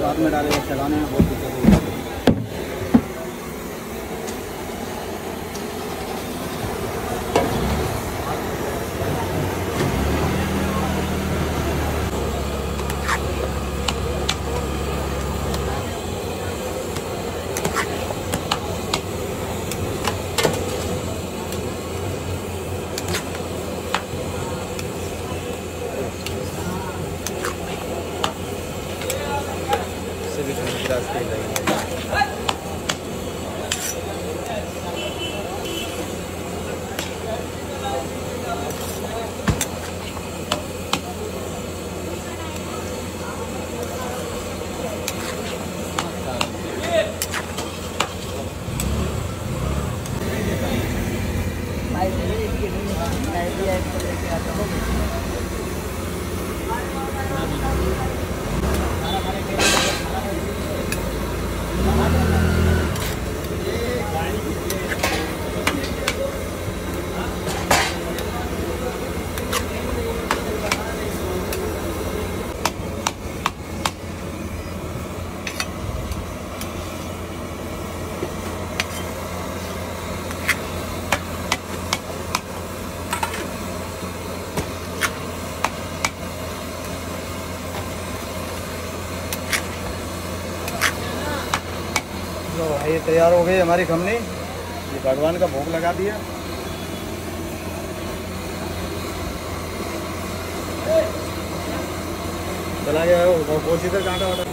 बाद में डालेगा चलाने में बहुत दिक्कत होगी। させていただきます。लो भाई तैयार हो गई हमारी खमनी। ये भगवान का भोग लगा दिया। चला गया वो कोसी तक कांटा वाटा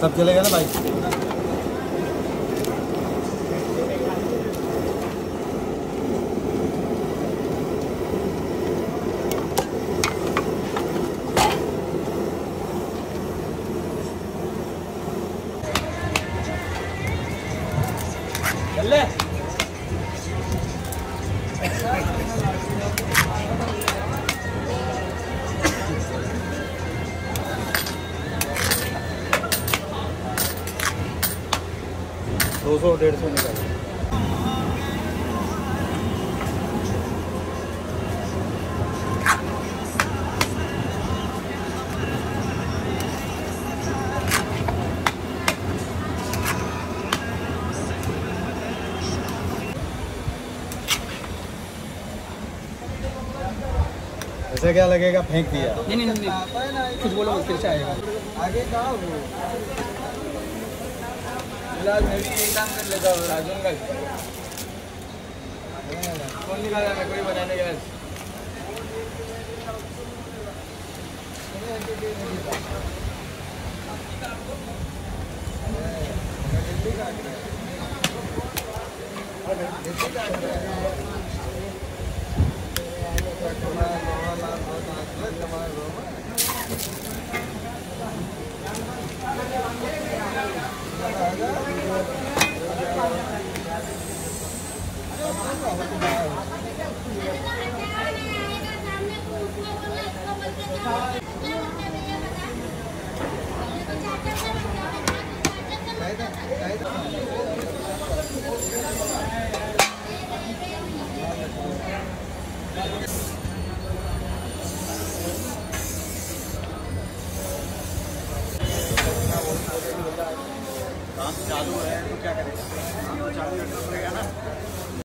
सब चलेगा ना भाई? दो सौ डेढ़ सौ निकाल ऐसे क्या लगेगा? फेंक दिया। नहीं नहीं नहीं कुछ बोलो फिर से आएगा। आगे कहाँ फ़िलहाल मैं भी यही काम कर लेता हूँ, राजन का। फ़ोन निकाला मैं, कोई बनाने का काम चालू है तो क्या करें? तो चालू रखना पड़ेगा ना